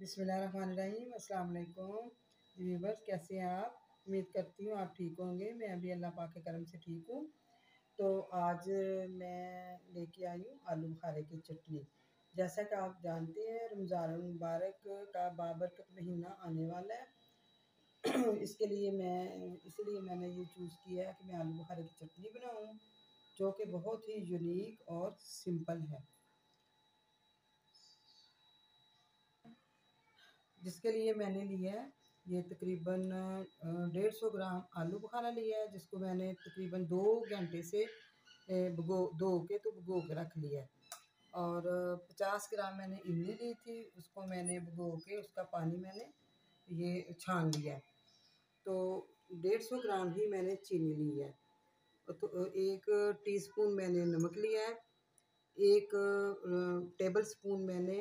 बिसमीम अस्सलाम वीवर्स कैसे हैं आप? उम्मीद करती हूँ आप ठीक होंगे। मैं अभी अल्लाह पाक के करम से ठीक हूँ। तो आज मैं लेके आई हूँ आलू बुखारे की चटनी। जैसा कि आप जानते हैं, रमज़ान मुबारक का बाबरकत महीना आने वाला है। इसके लिए मैं, इसलिए मैंने ये चूज़ किया है कि मैं आलू बुखारे की चटनी बनाऊँ, जो कि बहुत ही यूनिक और सिंपल है। जिसके लिए मैंने लिया है, ये तकरीबन डेढ़ सौ ग्राम आलू बुखारा लिया है, जिसको मैंने तकरीबन दो घंटे से भगो धो के तो भगो के रख लिया है। और पचास ग्राम मैंने इमली ली थी, उसको मैंने भगो के, उसका पानी मैंने ये छान लिया है। तो डेढ़ सौ ग्राम ही मैंने चीनी ली है। तो एक टीस्पून मैंने नमक लिया है, एक टेबल स्पून मैंने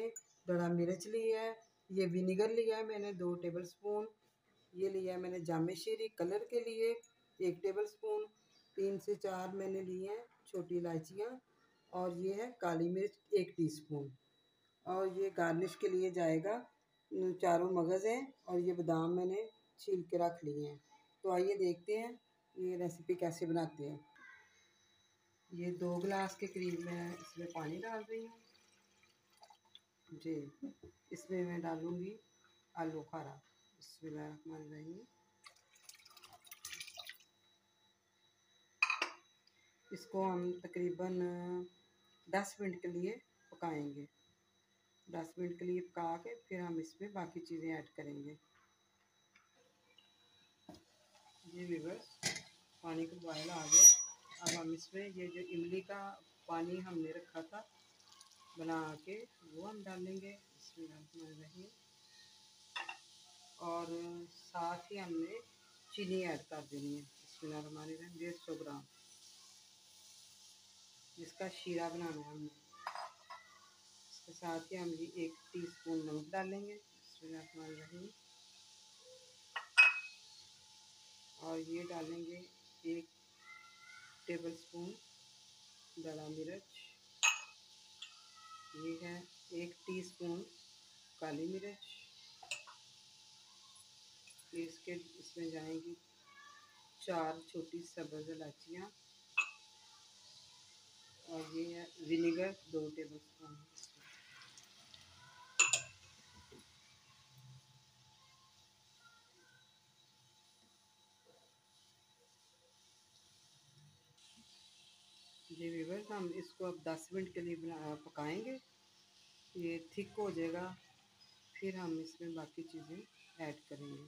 दड़ा मिर्च लिया है ये विनीगर लिया है मैंने, दो टेबल स्पून ये लिया है मैंने जामे शीरी कलर के लिए एक टेबल स्पून तीन से चार मैंने लिए हैं छोटी इलायचियाँ और ये है काली मिर्च एक टीस्पून और ये गार्निश के लिए जाएगा। चारों मगज़ हैं और ये बादाम मैंने छील के रख लिए हैं। तो आइए देखते हैं ये रेसिपी कैसे बनाते हैं। ये दो गिलास के करीब मैं इसमें पानी डाल रही हूँ। जी। इसमें मैं डालूँगी आलू खारा। रही इसको हम तकरीबन दस मिनट के लिए पकाएँगे। दस मिनट के लिए पका के फिर हम इसमें बाकी चीज़ें ऐड करेंगे। जी वीवर्स पानी का बॉयल आ गया। अब हम इसमें ये जो इमली का पानी हमने रखा था बना के वो हम डालेंगे इसमें और साथ ही हमने चीनी ऐड कर देनी है इसमें हमारे डेढ़ सौ ग्राम। जिसका शीरा बनाना है हमने। इसके साथ ही हम ये एक टीस्पून नमक डालेंगे इसमें हमारे और ये डालेंगे एक टेबल स्पून मिर्च। ये है एक टीस्पून काली मिर्च। इसके, इसमें जाएँगी चार छोटी सब्ज़ इलाचियाँ और ये है विनेगर दो टेबल स्पून। जी वीवर्स हम इसको अब 10 मिनट के लिए बना पकाएँगे। ये थिक हो जाएगा। फिर हम इसमें बाकी चीज़ें ऐड करेंगे।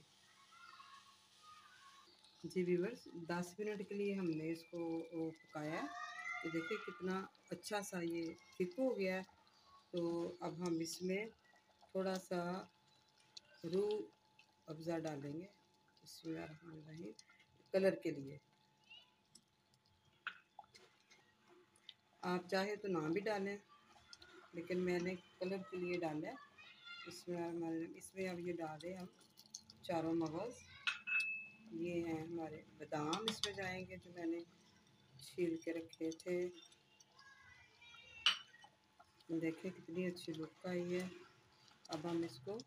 जी वीवर्स 10 मिनट के लिए हमने इसको पकाया। ये देखिए कितना अच्छा सा ये थिक हो गया। है तो अब हम इसमें थोड़ा सा रू अफ़ज़ा डालेंगे। इसमें कलर के लिए। आप चाहे तो ना भी डालें, लेकिन मैंने कलर के लिए डाला है। इसमें इसमें अब ये डालें हम चारों मगज़। ये हैं हमारे बादाम, इसमें जाएँगे जो मैंने छील के रखे थे। देखें कितनी अच्छी लुक आई है। अब हम इसको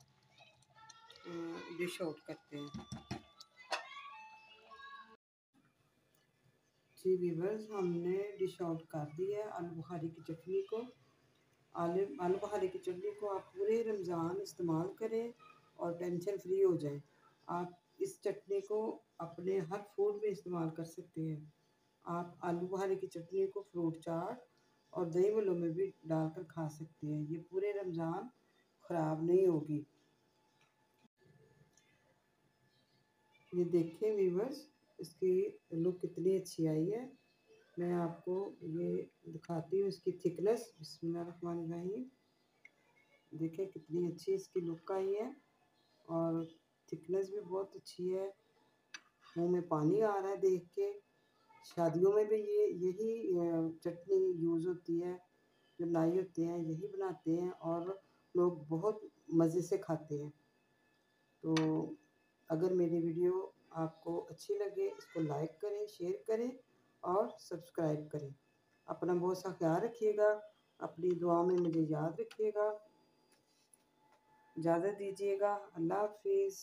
डिश आउट करते हैं। जी वीवर्स हमने डिश आउट कर दी है आलू बुखारी की चटनी को। आलू आलू बुखारी की चटनी को आप पूरे रमज़ान इस्तेमाल करें और टेंशन फ्री हो जाए। आप इस चटनी को अपने हर फ़ूड में इस्तेमाल कर सकते हैं। आप आलू बुखारी की चटनी को फ्रूट चाट और दही वलों में भी डालकर खा सकते हैं। ये पूरे रमज़ान ख़राब नहीं होगी। ये देखें वीवर्स इसकी लुक कितनी अच्छी आई है। मैं आपको ये दिखाती हूँ इसकी थिकनेस बिस्मिल्लाहिर्रहमानिर्रहीम देखिए कितनी अच्छी इसकी लुक आई है। और थिकनेस भी बहुत अच्छी है। मुँह में पानी आ रहा है देख के। शादियों में भी ये, यही चटनी यूज़ होती है। जो नाई होते हैं, यही बनाते हैं और लोग बहुत मज़े से खाते हैं। तो अगर मेरी वीडियो आपको अच्छी लगे, इसको लाइक करें शेयर करें और सब्सक्राइब करें। अपना बहुत सा ख्याल रखिएगा, अपनी दुआ में मुझे याद रखिएगा। इजाज़त दीजिएगा। अल्लाह हाफिज़।